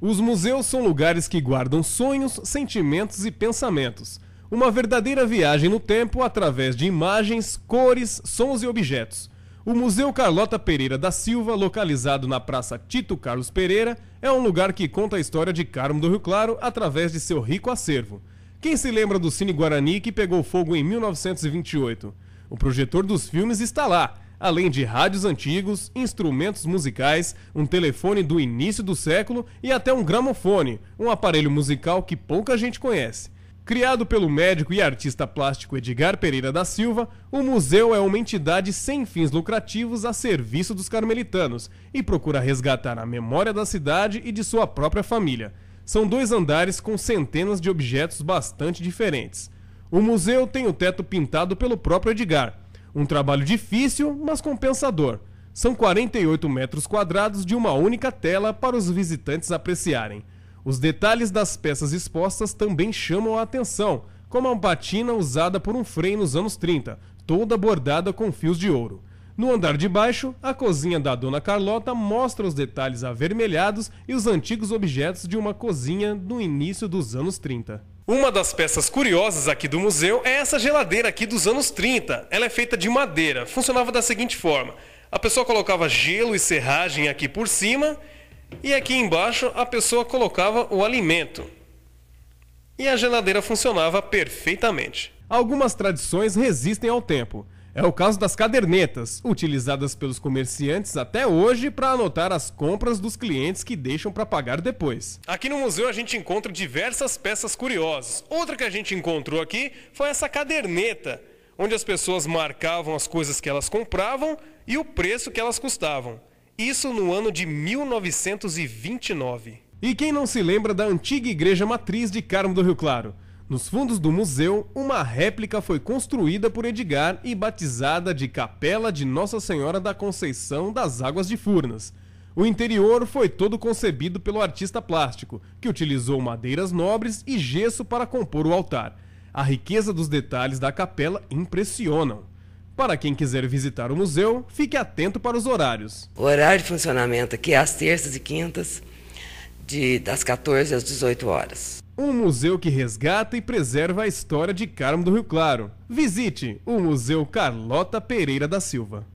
Os museus são lugares que guardam sonhos, sentimentos e pensamentos. Uma verdadeira viagem no tempo através de imagens, cores, sons e objetos. O Museu Carlota Pereira da Silva, localizado na Praça Tito Carlos Pereira, é um lugar que conta a história de Carmo do Rio Claro através de seu rico acervo. Quem se lembra do Cine Guarani que pegou fogo em 1928? O projetor dos filmes está lá, além de rádios antigos, instrumentos musicais, um telefone do início do século e até um gramofone, um aparelho musical que pouca gente conhece. Criado pelo médico e artista plástico Edgar Pereira da Silva, o museu é uma entidade sem fins lucrativos a serviço dos carmelitanos e procura resgatar a memória da cidade e de sua própria família. São dois andares com centenas de objetos bastante diferentes. O museu tem o teto pintado pelo próprio Edgar. Um trabalho difícil, mas compensador. São 48 metros quadrados de uma única tela para os visitantes apreciarem. Os detalhes das peças expostas também chamam a atenção, como a patina usada por um freio nos anos 30, toda bordada com fios de ouro. No andar de baixo, a cozinha da Dona Carlota mostra os detalhes avermelhados e os antigos objetos de uma cozinha no início dos anos 30. Uma das peças curiosas aqui do museu é essa geladeira aqui dos anos 30. Ela é feita de madeira. Funcionava da seguinte forma: a pessoa colocava gelo e serragem aqui por cima e aqui embaixo a pessoa colocava o alimento. E a geladeira funcionava perfeitamente. Algumas tradições resistem ao tempo. É o caso das cadernetas, utilizadas pelos comerciantes até hoje para anotar as compras dos clientes que deixam para pagar depois. Aqui no museu a gente encontra diversas peças curiosas. Outra que a gente encontrou aqui foi essa caderneta, onde as pessoas marcavam as coisas que elas compravam e o preço que elas custavam. Isso no ano de 1929. E quem não se lembra da antiga igreja matriz de Carmo do Rio Claro? Nos fundos do museu, uma réplica foi construída por Edgar e batizada de Capela de Nossa Senhora da Conceição das Águas de Furnas. O interior foi todo concebido pelo artista plástico, que utilizou madeiras nobres e gesso para compor o altar. A riqueza dos detalhes da capela impressionam. Para quem quiser visitar o museu, fique atento para os horários. O horário de funcionamento aqui é às terças e quintas, de, das 14 às 18 horas. Um museu que resgata e preserva a história de Carmo do Rio Claro. Visite o Museu Carlota Pereira da Silva.